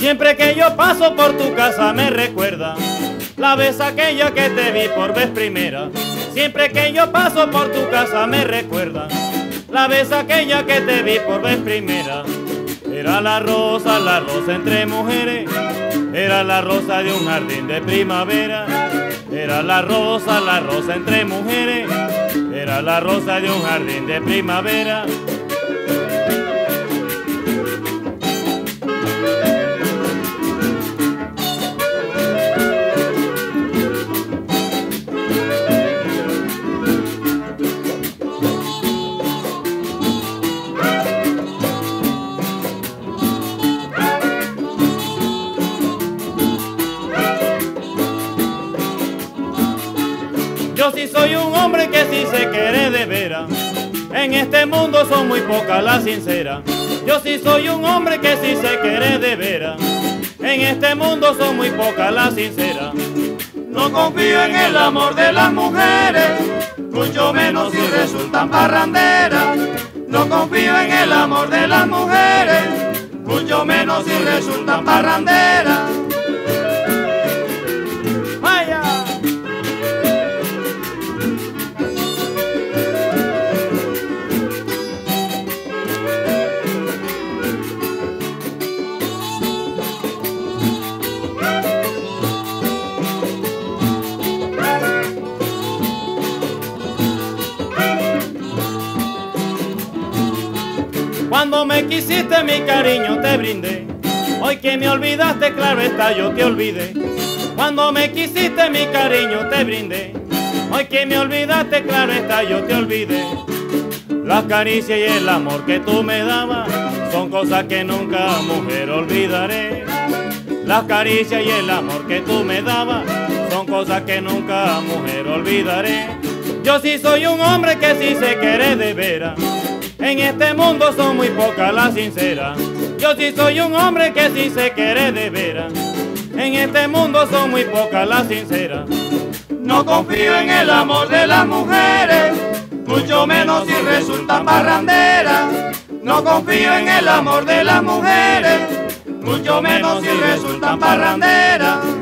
yo paso por tu casa me recuerda la vez aquella que te vi por vez primera. Siempre que yo paso por tu casa me recuerda la vez aquella que te vi por vez primera. Era la rosa, la rosa entre mujeres, era la rosa de un jardín de primavera. Era la rosa, la rosa entre mujeres, era la rosa de un jardín de primavera. Yo sí soy un hombre que sí se quiere de veras. En este mundo son muy pocas las sinceras. Yo sí soy un hombre que sí se quiere de veras. En este mundo son muy pocas las sinceras. No confío en el amor de las mujeres, mucho menos si resultan parranderas. No confío en el amor de las mujeres, mucho menos si resultan parranderas. Cuando me quisiste mi cariño te brindé. Hoy que me olvidaste, claro está, yo te olvidé. Cuando me quisiste mi cariño te brindé. Hoy que me olvidaste, claro está, yo te olvidé. Las caricias y el amor que tú me dabas son cosas que nunca, mujer, olvidaré. Las caricias y el amor que tú me dabas son cosas que nunca, mujer, olvidaré. Yo sí soy un hombre que sí se quiere de veras. En este mundo son muy pocas las sinceras. Yo sí soy un hombre que sí se quiere de veras. En este mundo son muy pocas las sinceras. No confío en el amor de las mujeres, mucho menos si resultan barranderas. No confío en el amor de las mujeres, mucho menos si resultan barranderas.